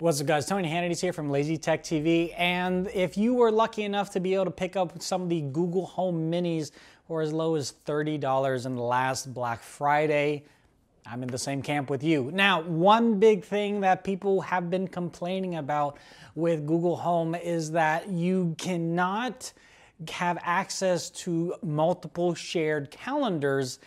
What's up guys, Tony Hannides here from Lazy Tech TV and if you were lucky enough to be able to pick up some of the Google Home Minis for as low as $30 in the last Black Friday, I'm in the same camp with you. Now, one big thing that people have been complaining about with Google Home is that you cannot have access to multiple shared calendars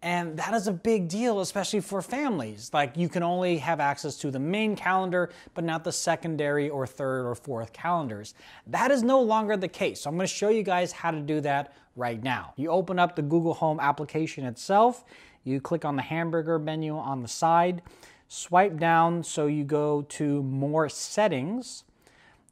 and that is a big deal, especially for families. Like you can only have access to the main calendar, but not the secondary or third or fourth calendars. That is no longer the case. So I'm gonna show you guys how to do that right now. You open up the Google Home application itself. You click on the hamburger menu on the side, swipe down so you go to more settings.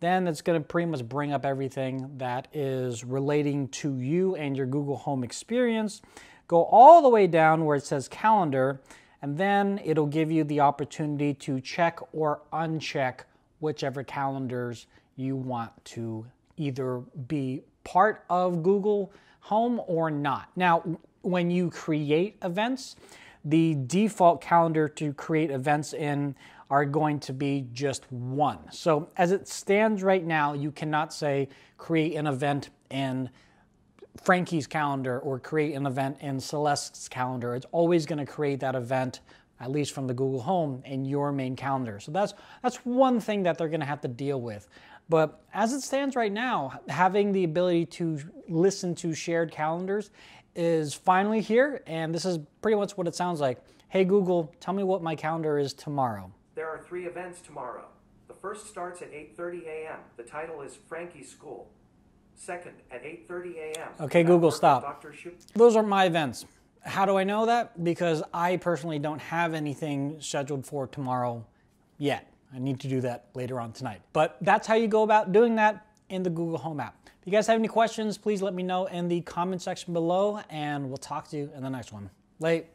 Then it's gonna pretty much bring up everything that is relating to you and your Google Home experience. Go all the way down where it says calendar, and then it'll give you the opportunity to check or uncheck whichever calendars you want to either be part of Google Home or not. Now, when you create events, the default calendar to create events in are going to be just one. So as it stands right now, you cannot say create an event in Frankie's calendar or create an event in Celeste's calendar. It's always going to create that event, at least from the Google Home, in your main calendar. So that's that's one thing that they're going to have to deal with. But as it stands right now, having the ability to listen to shared calendars is finally here, and this is pretty much what it sounds like. Hey Google, tell me what my calendar is tomorrow. There are three events tomorrow. The first starts at 8:30 a.m. The title is Frankie's School. Second, at 8.30 a.m. Okay, Google, stop. Those are my events. How do I know that? Because I personally don't have anything scheduled for tomorrow yet. I need to do that later on tonight. But that's how you go about doing that in the Google Home app. If you guys have any questions, please let me know in the comment section below, and we'll talk to you in the next one. Late.